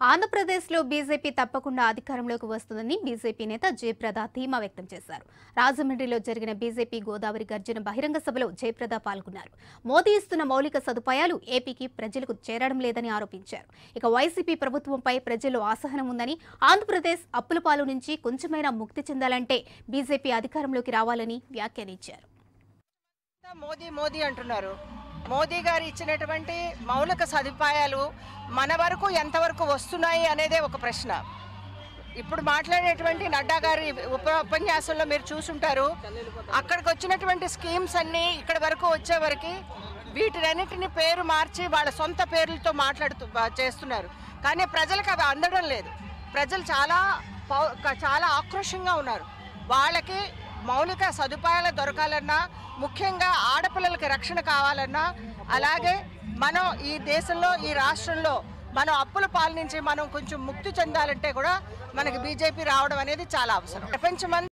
ఆంధ్రప్రదేశ్లో బీజేపీ తప్పకుండా అధికారంలోకి వస్తుందని బీజేపీ నేత జయప్రద ధీమా వ్యక్తం చేశారు. రాజమండ్రిలో జరిగిన బీజేపీ గోదావరి గర్జన బహిరంగ సభలో జయప్రద పాల్గొన్నారు. మోదీ ఇస్తున్న మౌలిక సదుపాయాలు ఏపీకి ప్రజలకు చేరడం లేదని ఆరోపించారు. ఇక వైసీపీ ప్రభుత్వంపై ప్రజల్లో అసహనం ఉందని ఆంధ్రప్రదేశ్ అప్పుల పాలు నుంచి కొంచెమైనా ముక్తి చెందాలంటే బీజేపీ అధికారంలోకి రావాలని వ్యాఖ్యానించారు. మోదీ మోదీ అంటున్నారు. మోదీ గారు ఇచ్చినటువంటి మౌలిక సదుపాయాలు మన వరకు ఎంతవరకు వస్తున్నాయి అనేదే ఒక ప్రశ్న. ఇప్పుడు మాట్లాడేటువంటి నడ్డా గారి ఉప ఉపన్యాసంలో మీరు చూసుంటారు అక్కడికి వచ్చినటువంటి స్కీమ్స్ అన్నీ ఇక్కడ వరకు వచ్చే వరకు వీటినన్నిటిని పేరు మార్చి వాళ్ళ సొంత పేర్లతో మాట్లాడుతూ చేస్తున్నారు. కానీ ప్రజలకు అవి అందడం లేదు. ప్రజలు చాలా పౌ- చాలా ఆక్రోషంగా ఉన్నారు. వాళ్ళకి మౌలిక సదుపాయాలు దొరకాలన్నా ముఖ్యంగా ఆడపిల్లలకి రక్షణ కావాలన్నా అలాగే మనం ఈ దేశంలో ఈ రాష్ట్రంలో మనం అప్పుల పాల నుంచి మనం కొంచెం ముక్తి చెందాలంటే కూడా మనకి బీజేపీ రావడం అనేది చాలా అవసరం. ప్రపంచమంతా